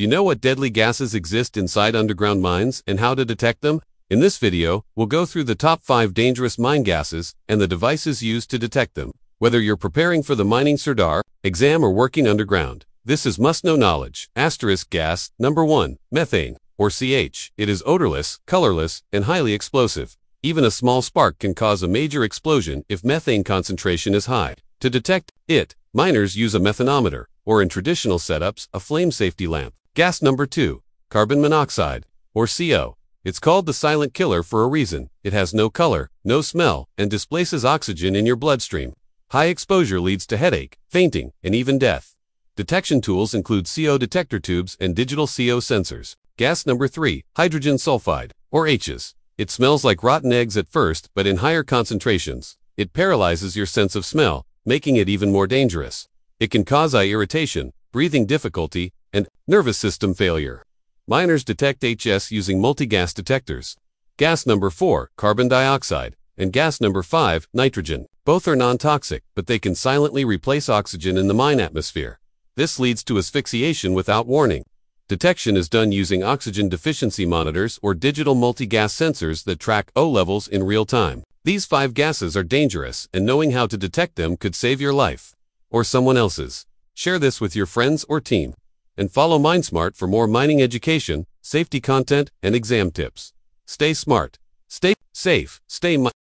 Do you know what deadly gases exist inside underground mines and how to detect them? In this video, we'll go through the top 5 dangerous mine gases and the devices used to detect them. Whether you're preparing for the mining Sirdar exam or working underground, this is must-know knowledge. Asterisk gas, number 1, methane, or CH. It is odorless, colorless, and highly explosive. Even a small spark can cause a major explosion if methane concentration is high. To detect it, miners use a methanometer, or in traditional setups, a flame safety lamp. Gas number 2, carbon monoxide, or CO. It's called the silent killer for a reason. It has no color, no smell, and displaces oxygen in your bloodstream. High exposure leads to headache, fainting, and even death. Detection tools include CO detector tubes and digital CO sensors. Gas number 3, hydrogen sulfide, or HS. It smells like rotten eggs at first, but in higher concentrations, it paralyzes your sense of smell, making it even more dangerous. It can cause eye irritation, breathing difficulty, and nervous system failure. Miners detect HS using multi-gas detectors. Gas number 4, carbon dioxide, and gas number 5, nitrogen. Both are non-toxic, but they can silently replace oxygen in the mine atmosphere. This leads to asphyxiation without warning. Detection is done using oxygen deficiency monitors or digital multi-gas sensors that track O levels in real time. These five gases are dangerous, and knowing how to detect them could save your life or someone else's. Share this with your friends or team and follow MineSmart for more mining education, safety content, and exam tips. Stay smart, stay safe, stay